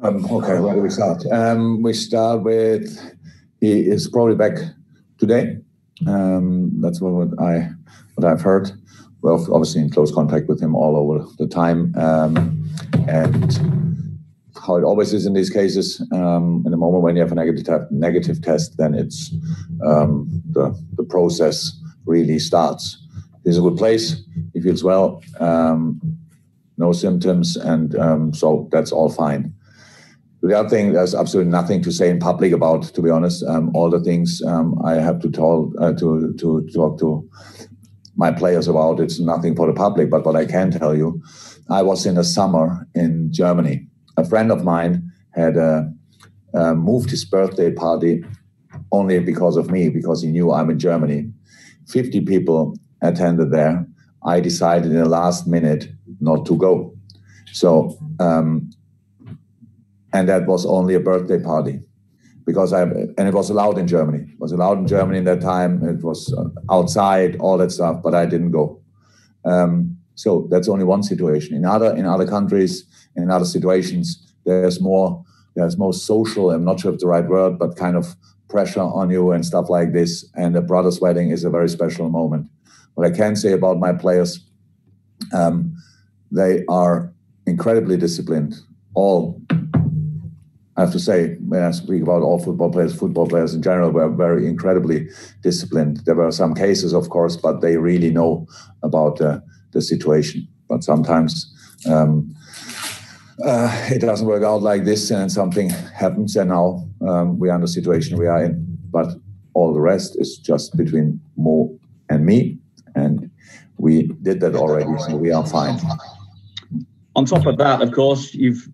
Um, okay, where do we start? Um, we start with he is probably back today. Um, that's what I what I've heard. We're obviously in close contact with him all over the time, um, and how it always is in these cases. Um, in the moment when you have a negative negative test, then it's um, the the process really starts. He's a good place. He feels well. No symptoms, and so that's all fine. The other thing, there's absolutely nothing to say in public about. To be honest, um, all the things um, I have to talk uh, to to talk to my players about, it's nothing for the public. But what I can tell you, I was in the summer in Germany. A friend of mine had uh, uh, moved his birthday party only because of me, because he knew I'm in Germany. 50 people attended there. I decided in the last minute not to go. So um, and that was only a birthday party because I and it was allowed in Germany. It was allowed in Germany in that time. It was uh, outside, all that stuff, but I didn't go. Um, so that's only one situation. In other in other countries, in other situations, there's more there's more social. I'm not sure if the right word, but kind of pressure on you and stuff like this. And a brother's wedding is a very special moment. What I can say about my players, um, they are incredibly disciplined. All I have to say, when I speak about all football players, football players in general were very incredibly disciplined. There were some cases, of course, but they really know about uh, the situation. But sometimes um, uh, it doesn't work out like this, and something happens, and now um, we are in the situation we are in. But all the rest is just between Mo and me, and we did that already, so we are fine. On top of that, of course, you've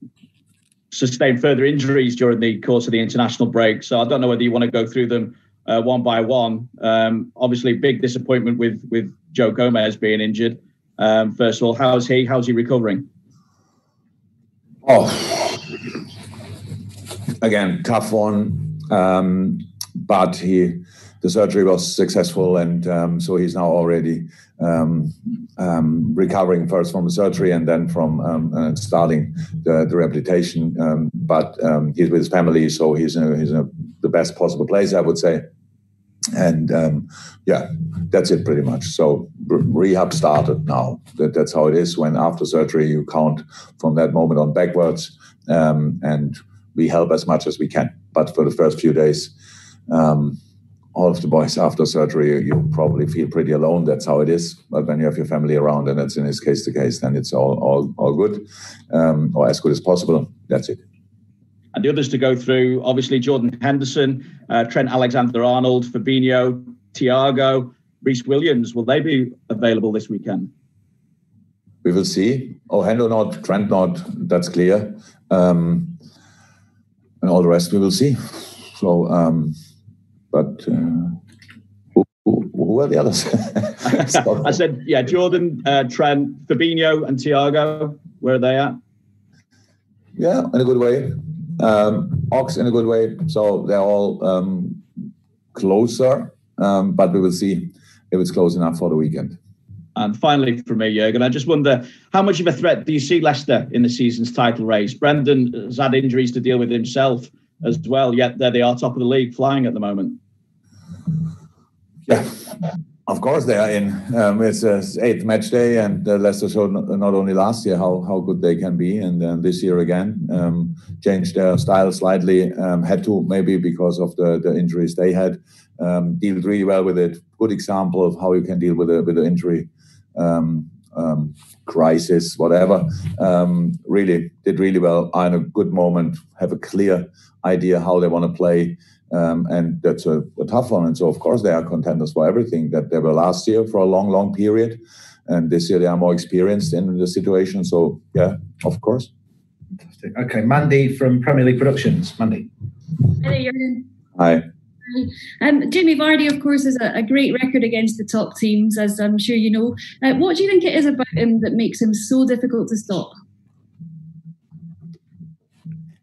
sustained further injuries during the course of the international break. So I don't know whether you want to go through them uh, one by one. Um, obviously, big disappointment with with Joe Gomez being injured. Um, first of all, how's he? How's he recovering? Oh, again, tough one. Um, but he, the surgery was successful, and um, so he's now already um, um, recovering first from surgery and then from um, uh, starting the, the rehabilitation. Um, but um, he's with his family, so he's in, he's in the best possible place, I would say. And um, yeah, that's it pretty much. So rehab started now. That, that's how it is. When after surgery, you count from that moment on backwards, and we help as much as we can. But for the first few days, um, all of the boys after surgery, you probably feel pretty alone. That's how it is. But when you have your family around, and that's in this case the case, then it's all all, all good, um, or as good as possible. That's it. And the others to go through, obviously Jordan Henderson, uh, Trent Alexander-Arnold, Fabinho, Thiago, Rhys Williams. Will they be available this weekend? We will see. Oh, Hendo not, Trent not. That's clear. Um, and all the rest we will see. So. Um, but uh, who, who, are the others? I said, yeah, Jordan, uh, Trent, Fabinho, and Thiago. Where are they at? Yeah, in a good way. Um, Ox in a good way. So they're all um, closer, um, but we will see if it's close enough for the weekend. And finally, for me, Jurgen, I just wonder how much of a threat do you see Leicester in the season's title race? Brendan has had injuries to deal with himself as well, yet there they are top of the league, flying at the moment. Yeah, of course they are in. Um, it's a eighth match day, and uh, Leicester showed not only last year how, how good they can be, and then this year again um, changed their style slightly. Um, had to maybe because of the, the injuries they had. Um, deal really well with it. Good example of how you can deal with a with an injury um, um, crisis, whatever. really did really well. Are in a good moment. Have a clear idea how they want to play. Um, and that's a, a, tough one. And so, of course, they are contenders for everything that they were last year for a long, long period. And this year they are more experienced in the situation. So, yeah, of course. Fantastic. Okay, Mandy from Premier League Productions. Mandy. Hey, Jurgen. Hi. Um, Jamie Vardy, of course, has a, a, great record against the top teams, as I'm sure you know. Uh, what do you think it is about him that makes him so difficult to stop?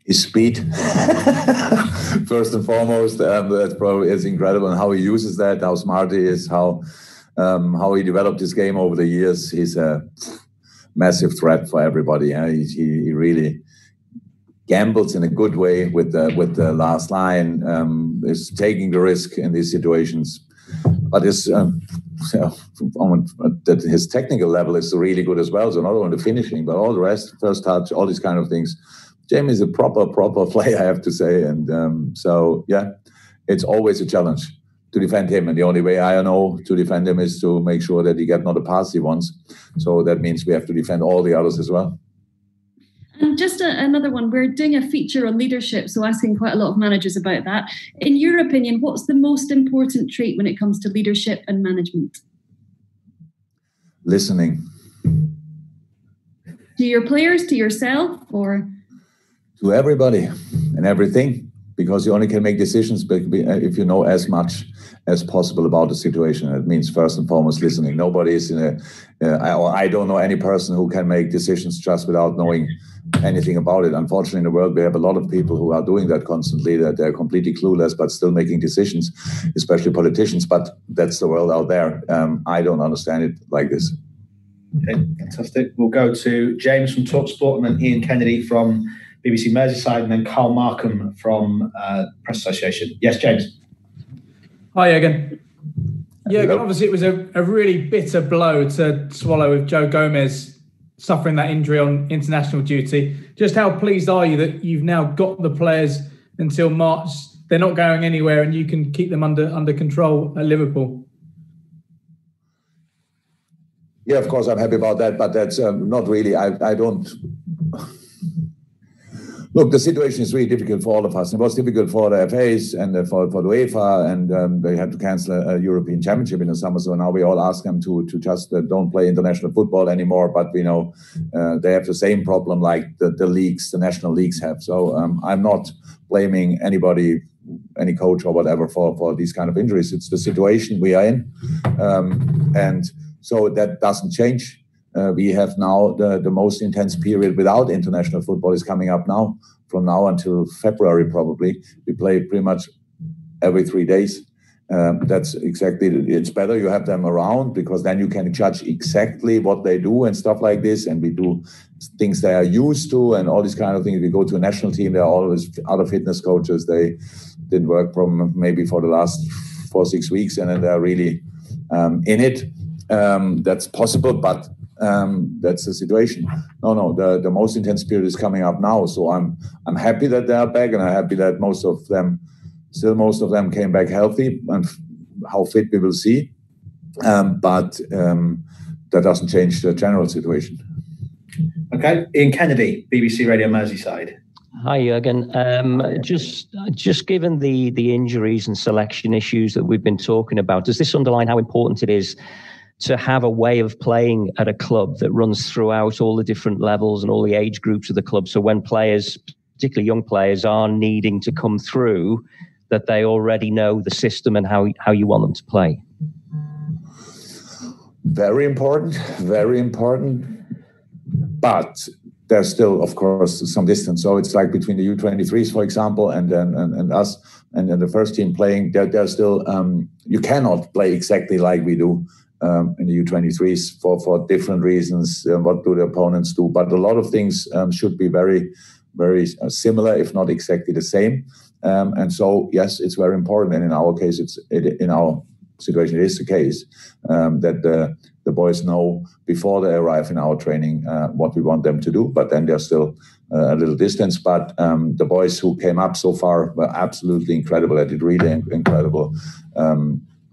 His speed first and foremost um, that probably is incredible and how he uses that how smart he is how um, how he developed his game over the years he's a massive threat for everybody he, he really gambles in a good way with the with the last line. Um, is taking the risk in these situations, but is um, that his technical level is really good as well. So not only the finishing, but all the rest, first touch, all these kind of things. Jamie is a proper proper player, I have to say, and um, so yeah, it's always a challenge to defend him. And the only way I know to defend him is to make sure that he gets not a pass he wants. So that means we have to defend all the others as well. And just a, another one, we're doing a feature on leadership, so asking quite a lot of managers about that. In your opinion, what's the most important trait when it comes to leadership and management? Listening. To your players, to yourself, or? To everybody and everything, because you only can make decisions if you know as much as possible about the situation. It means first and foremost listening. Nobody is in a, uh, I, I don't know any person who can make decisions just without knowing anything about it. Unfortunately, in the world, we have a lot of people who are doing that constantly, that they're completely clueless, but still making decisions, especially politicians. But that's the world out there. Um, I don't understand it like this. Okay, fantastic. We'll go to James from Talksport and then Ian Kennedy from BBC Merseyside and then Carl Markham from uh, Press Association. Yes, James. Hi, Jürgen. Yeah, obviously it was a, a really bitter blow to swallow with Joe Gomez suffering that injury on international duty. Just how pleased are you that you've now got the players until March? They're not going anywhere, and you can keep them under under control at Liverpool. Yeah, of course, I'm happy about that, but that's um, not really. I I don't look, the situation is really difficult for all of us. It was difficult for the FAs and uh, for, for the UEFA, and um, they had to cancel a, European Championship in the summer. So now we all ask them to to just uh, don't play international football anymore. But we know uh, they have the same problem like the, the leagues, the national leagues have. So um, I'm not blaming anybody, any coach or whatever for for these kind of injuries. It's the situation we are in, um, and so that doesn't change. Uh, we have now the, the most intense period without international football is coming up now. From now until February, probably we play pretty much every three days. Um, that's exactly it's better you have them around because then you can judge exactly what they do and stuff like this and we do things they are used to and all these kind of things we go to a national team there are always other fitness coaches they didn't work from maybe for the last four six weeks and then they're really um, in it um, that's possible but um, that's the situation. No, no, the, the most intense period is coming up now. So I'm I'm happy that they are back, and I'm happy that most of them, still most of them, came back healthy. And how fit we will see, um, but um, that doesn't change the general situation. Okay, Ian Kennedy, BBC Radio Merseyside. Hi, Jurgen. Um, just, just given the the injuries and selection issues that we've been talking about, does this underline how important it is to have a way of playing at a club that runs throughout all the different levels and all the age groups of the club. So when players, particularly young players, are needing to come through, that they already know the system and how how you want them to play. Very important, very important. But there's still, of course, some distance. So it's like between the U23s, for example, and then and, and, us, and then the first team playing. There, there's still um, you cannot play exactly like we do um, in the U23s for, for different reasons. Uh, what do the opponents do? But a lot of things um, should be very, very uh, similar, if not exactly the same. Um, and so, yes, it's very important. And in our case, it's it, in our situation, it is the case um, that the, the boys know before they arrive in our training uh, what we want them to do. But then they're still uh, a little distance. But um, the boys who came up so far were absolutely incredible. They did really incredible.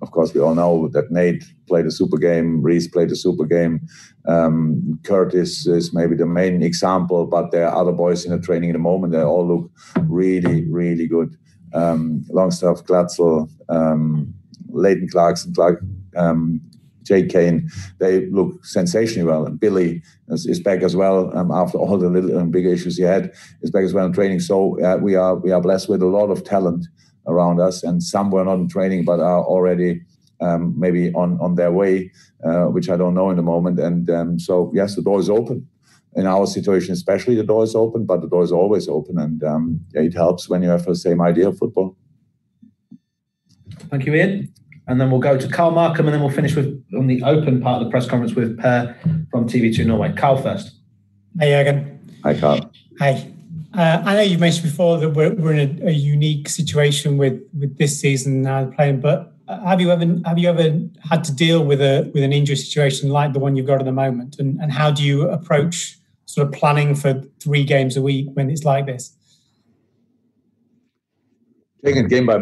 Of course, we all know that Nate played a super game, Rhys played a super game. Um, Curtis is maybe the main example, but there are other boys in the training at the moment. They all look really, really good. Um, Longstaff, Glatzel, um, Leighton Clarkson, Clark, um, Jake Cain, they look sensationally well. And Billy is, is back as well um, after all the little um, big issues he had. Is back as well in training. So uh, we are we are blessed with a lot of talent around us, and some were not in training but are already um, maybe on on their way, uh, which I don't know in the moment. And um, so yes, the door is open. In our situation, especially, the door is open, but the door is always open, and um, yeah, it helps when you have the same idea of football. Thank you, Ian. And then we'll go to Carl Markham, and then we'll finish with on the open part of the press conference with Per from TV2 Norway. Carl first. Hi, Jürgen. Hi, Carl. Hi. Uh, I know you've mentioned before that we're, we're in a, a, unique situation with, with this season now playing, but have you ever have you ever had to deal with a with an injury situation like the one you've got at the moment, and, and how do you approach sort of planning for three games a week when it's like this? Taking it game by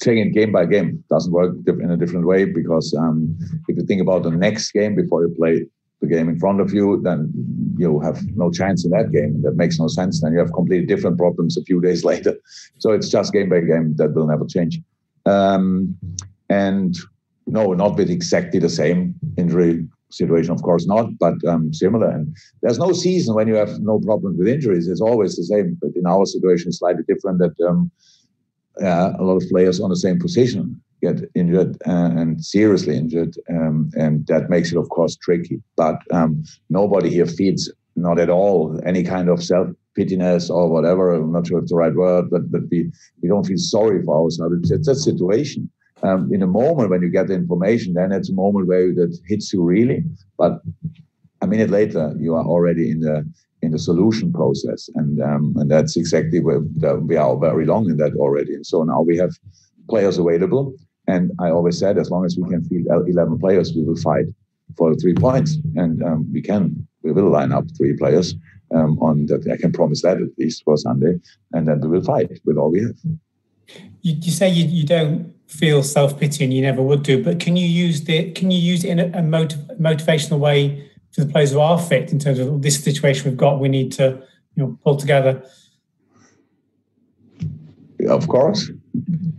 taking it game by game doesn't work in a different way because um, if you think about the next game before you play the game in front of you, then you have no chance in that game. That makes no sense. Then you have completely different problems a few days later. So it's just game by game that will never change. Um, and no, not with exactly the same injury situation, of course not, but um, similar. And there's no season when you have no problems with injuries. It's always the same. But in our situation, it's slightly different. That um, uh, a lot of players on the same position get injured and seriously injured, um, and that makes it, of course, tricky. But um, nobody here feeds not at all any kind of self pityness or whatever. I'm not sure if it's the right word, but but we we don't feel sorry for ourselves. It's, a situation. Um, in a moment when you get the information, then it's a moment where that hits you really. But a minute later, you are already in the in the solution process, and um, and that's exactly where we are very long in that already. And so now we have players available, and I always said, as long as we can field 11 players, we will fight for three points, and um, we can. We will line up three players um, on that. I can promise that at least for Sunday, and then we will fight with all we have. You, you say you, you don't feel self pity, and you never would do, but can you use the can you use it in a, a motiv- motivational way? for the players who are fit in terms of this situation we've got, we need to you know pull together. Of course,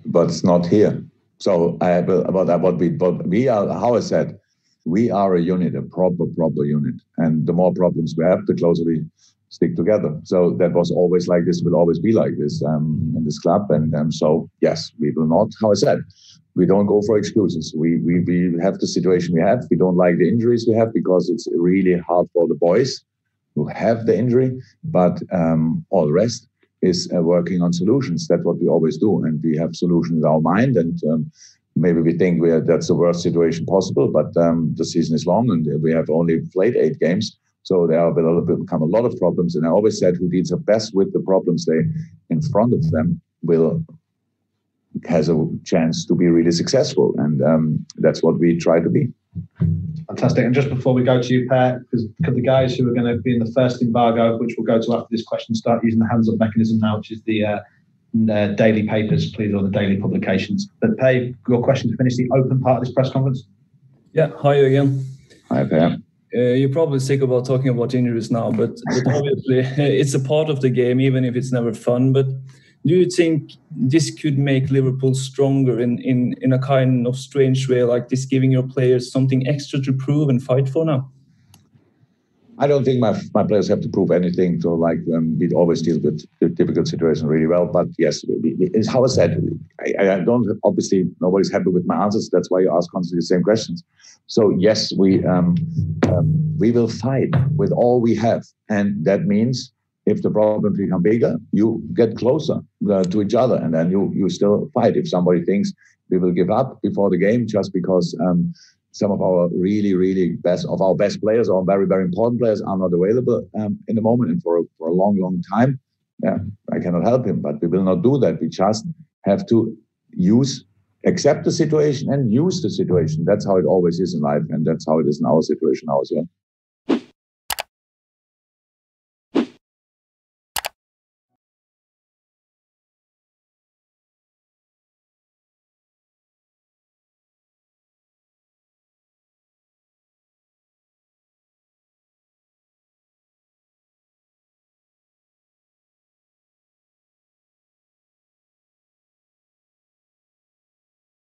but it's not here. So I about what we but we are how I said we are a unit, a proper proper unit, and the more problems we have, the closer we stick together. So that was always like this, will always be like this um, in this club, and um, so yes, we will not. How I said, we don't go for excuses. We, we, we have the situation we have. We don't like the injuries we have because it's really hard for the boys who have the injury, but um, all the rest is uh, working on solutions. That's what we always do. And we have solutions in our mind. And um, maybe we think we are, that's the worst situation possible, but um, the season is long and we have only played eight games. So there will become a lot of problems. And I always said who deals the best with the problems they in front of them will has a chance to be really successful. And um, that's what we try to be. Fantastic. And just before we go to you, Per, because the guys who are going to be in the first embargo, which we'll go to after this question, start using the hands up mechanism now, which is the uh, uh, daily papers, please, or the daily publications. But Per, your question to finish the open part of this press conference. Yeah. Hi again. Hi, Per. Uh, you're probably sick about talking about injuries now, but, but obviously it's a part of the game, even if it's never fun. But do you think this could make Liverpool stronger in, in, in a kind of strange way, like this giving your players something extra to prove and fight for now? I don't think my, my players have to prove anything. So, like, um, we always deal with the difficult situation really well. But yes, it's how I said. I, I, don't obviously nobody's happy with my answers. That's why you ask constantly the same questions. So yes, we um, um, we will fight with all we have, and that means if the problems become bigger, you get closer uh, to each other, and then you you still fight. If somebody thinks we will give up before the game just because um, some of our really really best of our best players or very very important players are not available um, in the moment and for a, for a long long time, yeah, I cannot help him. But we will not do that. We just have to use accept the situation and use the situation. That's how it always is in life, and that's how it is in our situation now as well.